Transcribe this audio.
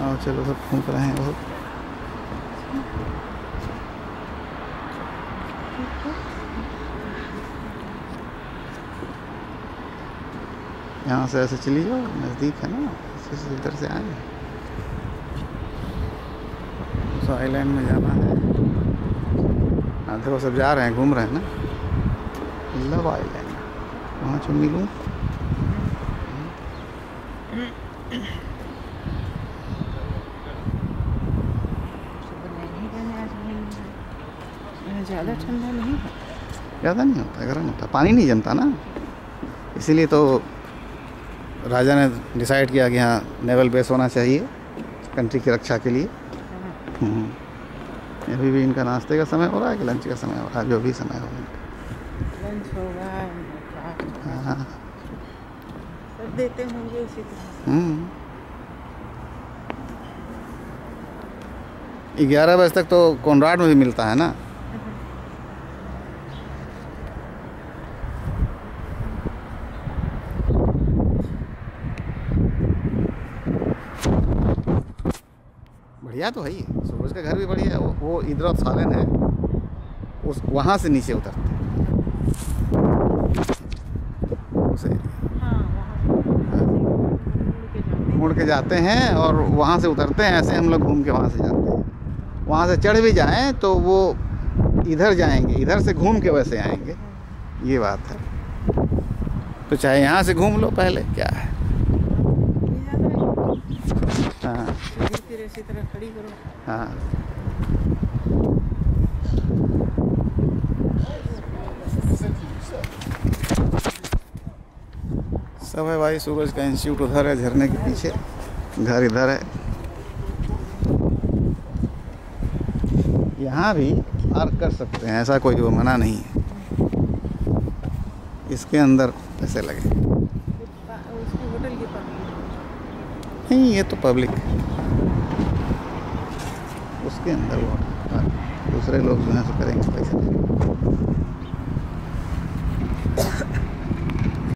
और चलो, सब घूम रहे हैं बहुत। यहाँ से ऐसे चली जाओ, नज़दीक है ना इधर से आए। उस आइलैंड में जाना है। हाँ देखो, सब जा रहे हैं, घूम रहे हैं ना। लव आइलैंड वहाँ चुन्नी लूँ ज़्यादा ठंडा नहीं है ज़्यादा नहीं होता गर्म होता। पानी नहीं जमता ना। इसीलिए तो राजा ने डिसाइड किया कि यहाँ नेवल बेस होना चाहिए कंट्री की रक्षा के लिए। हम्म। अभी भी इनका नाश्ते का समय हो रहा है कि लंच का समय हो रहा है? जो भी समय हो लंच होगा हाँ सब देते होंगे उसी तरह हम्म। ग्यारह बजे तक तो कोनराड में भी मिलता है ना? बढ़िया तो है ही। सूरज का घर भी बढ़िया है वो, वो इधर सालन है उस वहाँ से नीचे उतरते हैं। हाँ मुड़ के जाते हैं और वहाँ से उतरते हैं ऐसे हम लोग घूम के वहाँ से जाते हैं। वहाँ से चढ़ भी जाएँ तो वो इधर जाएँगे इधर से घूम के वैसे आएँगे। ये बात है। तो चाहे यहाँ से घूम लो पहले क्या है? हाँ। फिर इसी तरह खड़ी करो। हाँ। सब है भाई सूरज का इंस्टीट्यूट उधर है झरने के पीछे। घर इधर है। यहाँ भी पार्क कर सकते हैं ऐसा कोई वो मना नहीं है। इसके अंदर पैसे लगे। उसकी होटल की नहीं ये तो पब्लिक है उसके अंदर वो पार्क। दूसरे लोग जो हैं सो करेंगे पैसे